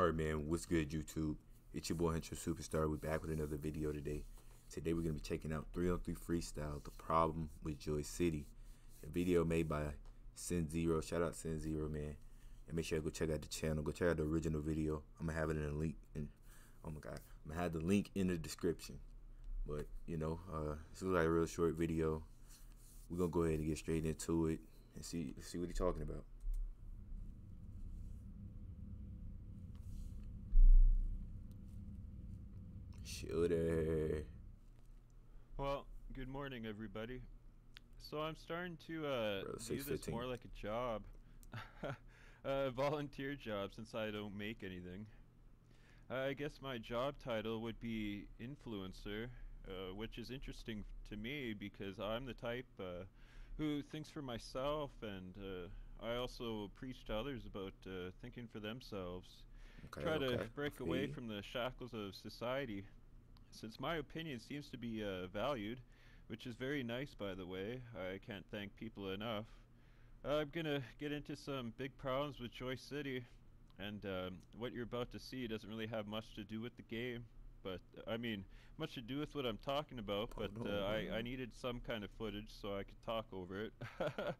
Alright man, what's good YouTube? It's your boy Huncho Superstar. We're back with another video today. Today we're gonna be checking out 3on3 Freestyle, the problem with Joycity. A video made by Sin Zero. Shout out Sin Zero man. And make sure you go check out the channel. Go check out the original video. I'm gonna have it in the link and oh my god. I'm gonna have the link in the description. But you know, uh this is like a real short video. We're gonna go ahead and get straight into it and see see what he's talking about. Well, good morning, everybody. So I'm starting to uh, Bro, view this more like a job, a volunteer job, since I don't make anything. I guess my job title would be influencer, uh, which is interesting to me because I'm the type uh, who thinks for myself, and uh, I also preach to others about uh, thinking for themselves Okay, try okay. to break away from the shackles of society. Since my opinion seems to be uh, valued, which is very nice, by the way, I can't thank people enough. I'm gonna get into some big problems with Joycity, and um, what you're about to see doesn't really have much to do with the game. But I mean, much to do with what I'm talking about. But Hold uh, I, I needed some kind of footage so I could talk over it.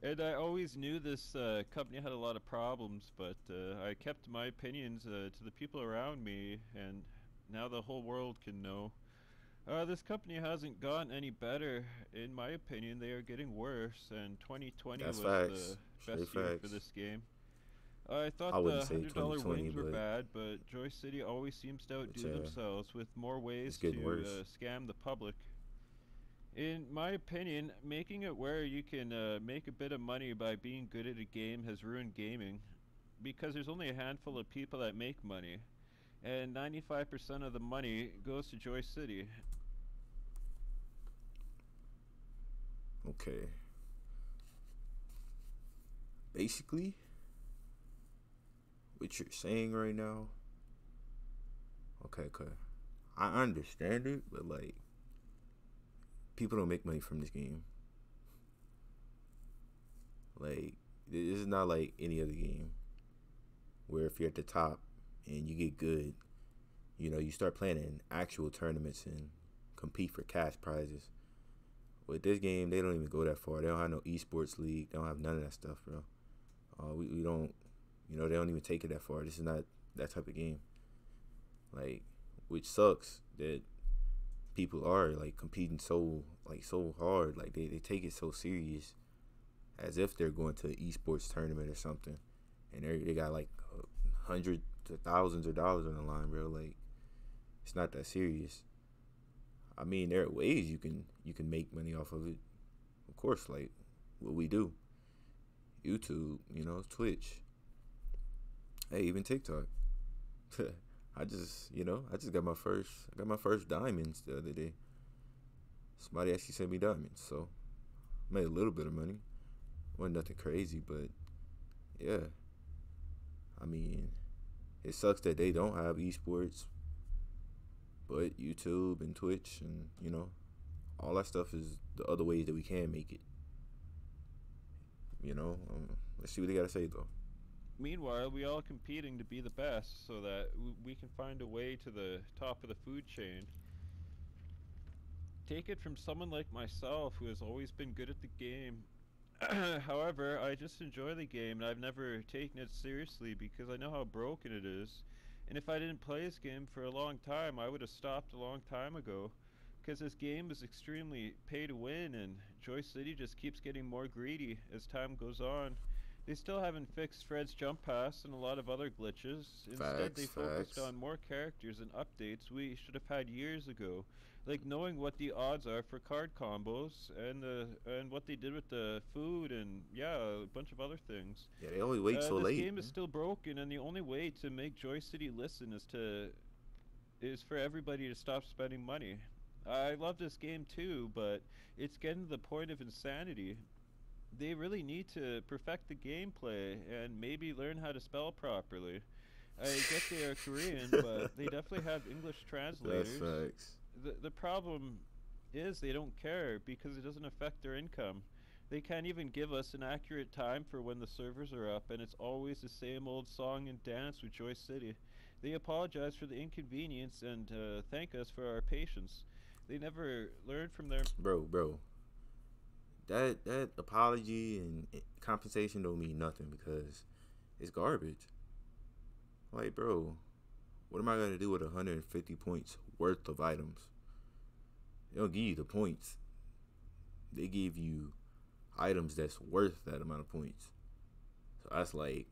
And I always knew this uh, company had a lot of problems, but uh, I kept my opinions uh, to the people around me, and now the whole world can know. Uh, this company hasn't gotten any better, in my opinion. They are getting worse, and 2020 That's was facts. the best Straight year for this game. I thought I the hundred dollar 2020, wings were bad, but Joycity always seems to outdo uh, themselves with more ways to uh, scam the public. In my opinion, making it where you can uh, make a bit of money by being good at a game has ruined gaming, because there's only a handful of people that make money, and 95% of the money goes to Joycity. Okay. Basically, what you're saying right now. Okay, okay. I understand it, but like, people don't make money from this game. Like, this is not like any other game where if you're at the top and you get good, you know, you start playing in actual tournaments and compete for cash prizes. With this game, they don't even go that far. They don't have no esports league. They don't have none of that stuff, bro. Uh, we, we don't, you know, they don't even take it that far. This is not that type of game. Like, which sucks that people are like competing so like so hard. Like they, they take it so serious, as if they're going to an esports tournament or something, and they got like hundreds thousands of dollars on the line, bro. Like, it's not that serious. I mean, there are ways you can you can make money off of it. Of course, like what we do. YouTube, you know, Twitch. Hey, even TikTok. I just, you know, I just got my first I got my first diamonds the other day. Somebody actually sent me diamonds, so made a little bit of money. wasn't nothing crazy, but yeah. I mean, it sucks that they don't have esports but YouTube and Twitch and you know all that stuff is the other ways that we can make it. You know, um, let's see what they gotta say though. Meanwhile, we all competing to be the best so that we can find a way to the top of the food chain. Take it from someone like myself who has always been good at the game. However, I just enjoy the game and I've never taken it seriously because I know how broken it is. And if I didn't play this game for a long time, I would have stopped a long time ago. Because this game is extremely pay to win and Joycity just keeps getting more greedy as time goes on. They still haven't fixed Fred's jump pass and a lot of other glitches. Instead, they focused facts. on more characters and updates we should have had years ago, like knowing what the odds are for card combos and the and what they did with the food and yeah, a bunch of other things. Yeah, they only wait Uh, so this late. game is still broken, and the only way to make Joycity listen is to is for everybody to stop spending money. I love this game too, but it's getting to the point of insanity. They really need to perfect the gameplay and maybe learn how to spell properly. I guess they are Korean, but they definitely have English That's translators. facts. The the problem is they don't care because it doesn't affect their income. They can't even give us an accurate time for when the servers are up, and it's always the same old song and dance with Joycity. They apologize for the inconvenience and uh, thank us for our patience. They never learn from their bro, bro. That that apology and compensation don't mean nothing because it's garbage. Like, bro, what am I gonna do with 150 points worth of items? They don't give you the points. They give you items that's worth that amount of points. So that's like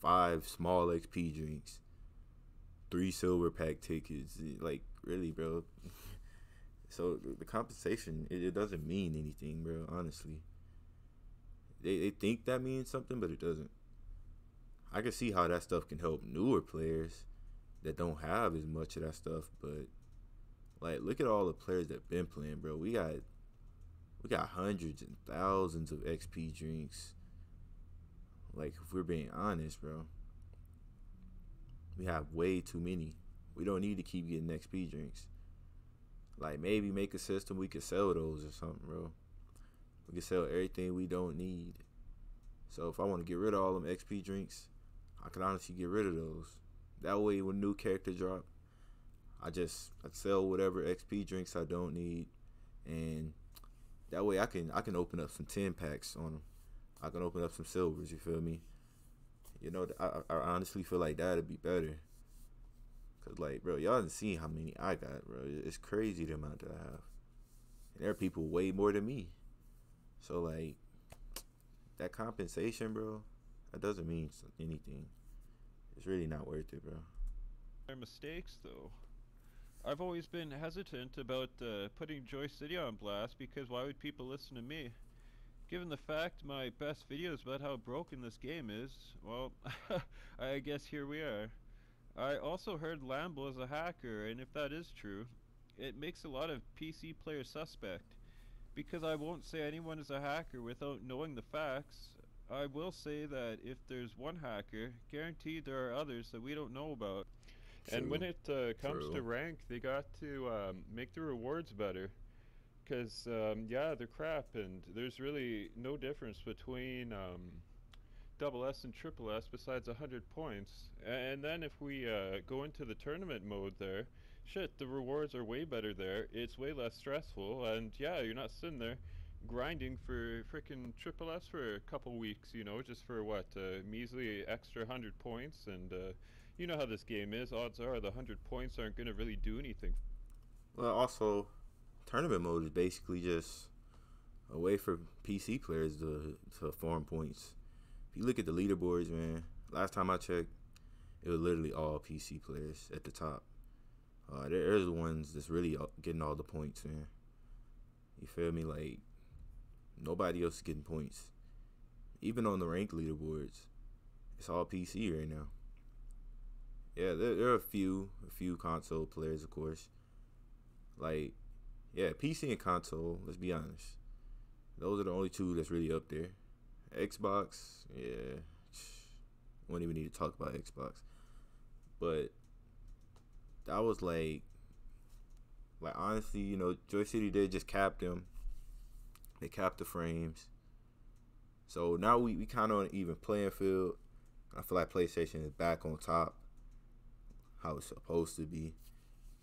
five small XP drinks, three silver pack tickets. Like really, bro. so the compensation it, it, doesn't mean anything, bro. Honestly, they they think that means something, but it doesn't. I can see how that stuff can help newer players that don't have as much of that stuff, but like look at all the players that been playing, bro. We got we got hundreds and thousands of XP drinks. Like if we're being honest, bro. We have way too many. We don't need to keep getting XP drinks. Like maybe make a system we could sell those or something, bro. We can sell everything we don't need. So if I want to get rid of all them XP drinks, I can honestly get rid of those. That way when new character drop, I just I sell whatever XP drinks I don't need and that way I can I can open up some ten packs on them. I can open up some silvers. You feel me? You know, I, I honestly feel like that'd be better. Cause like, bro, y'all didn't see how many I got, bro. It's crazy the amount that I have, and there are people way more than me. So like, that compensation, bro, that doesn't mean anything. It's really not worth it, bro. Their mistakes, though. I've always been hesitant about uh, putting Joycity on blast because why would people listen to me? Given the fact my best videos about how broken this game is, well, I guess here we are. I also heard Lambo is a hacker, and if that is true, it makes a lot of PC players suspect. Because I won't say anyone is a hacker without knowing the facts, I will say that if there's one hacker, guaranteed there are others that we don't know about. True. And when it uh, comes True. to rank, they got to um, make the rewards better. Because, um, yeah, they're crap, and there's really no difference between um, double S and triple S besides 100 points. And then if we uh, go into the tournament mode there, shit, the rewards are way better there. It's way less stressful, and yeah, you're not sitting there grinding for freaking triple S for a couple weeks, you know, just for what, uh, measly extra 100 points and uh, you know how this game is. Odds are the 100 points aren't going to really do anything. Well, also, tournament mode is basically just a way for PC players to, to farm points. If you look at the leaderboards, man, last time I checked, it was literally all PC players at the top. Uh, there's the ones that's really getting all the points, man. You feel me? Like, nobody else is getting points. Even on the rank leaderboards, it's all PC right now. Yeah, there, there, are a few, a few console players, of course. Like, yeah, PC and console. Let's be honest, those are the only two that's really up there. Xbox, yeah, won't even need to talk about Xbox. But that was like, like honestly, you know, Joycity did just cap them. They capped the frames. So now we, we kind of on an even playing field. I feel like PlayStation is back on top how it's supposed to be.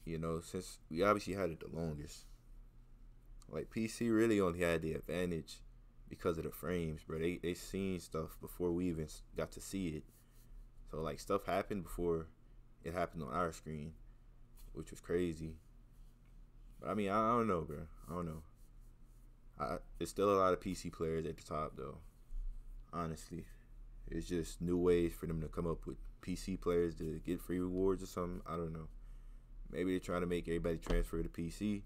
You know, since we obviously had it the longest. Like PC really only had the advantage because of the frames, bro. They they seen stuff before we even got to see it. So like stuff happened before it happened on our screen, which was crazy. But I mean, I, I don't know, bro. I don't know. There's still a lot of PC players at the top, though. Honestly, it's just new ways for them to come up with PC players to get free rewards or something. I don't know. Maybe they're trying to make everybody transfer to PC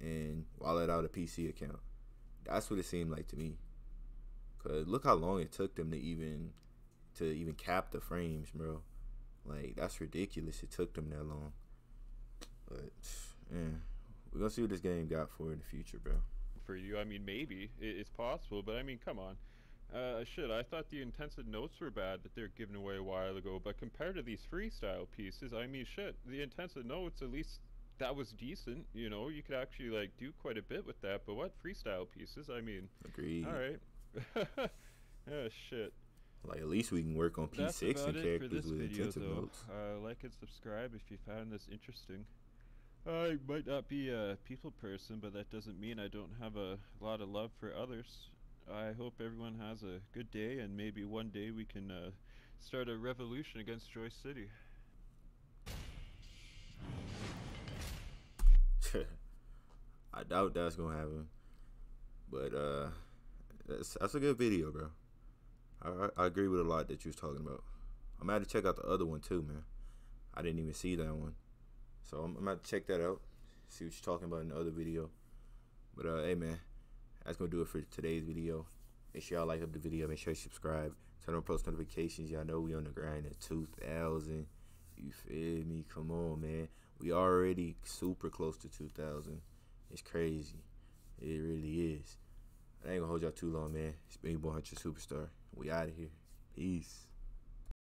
and wallet out a PC account. That's what it seemed like to me. Cause look how long it took them to even to even cap the frames, bro. Like that's ridiculous. It took them that long. But yeah, we're gonna see what this game got for in the future, bro. For you, I mean, maybe it's possible, but I mean, come on. Uh, shit, I thought the intensive notes were bad that they're giving away a while ago, but compared to these freestyle pieces, I mean, shit, the intensive notes at least that was decent. You know, you could actually like do quite a bit with that. But what freestyle pieces? I mean, agreed. All right. oh shit. Like at least we can work on P six and characters with intensive though. notes. Uh, like and subscribe if you found this interesting. I might not be a people person, but that doesn't mean I don't have a lot of love for others. I hope everyone has a good day, and maybe one day we can uh, start a revolution against Joycity. I doubt that's gonna happen, but uh, that's that's a good video, bro. I, I agree with a lot that you was talking about. I'm gonna to check out the other one too, man. I didn't even see that one, so I'm, I'm gonna to check that out. See what you're talking about in the other video. But uh, hey, man, that's gonna do it for today's video. Make sure y'all like up the video. Make sure you subscribe. Turn on post notifications. Y'all know we on the grind at 2,000. You feel me? Come on, man. We already super close to 2,000. It's crazy. It really is. I ain't gonna hold y'all too long, man. It's been your boy Huncho Superstar. We out of here. Peace.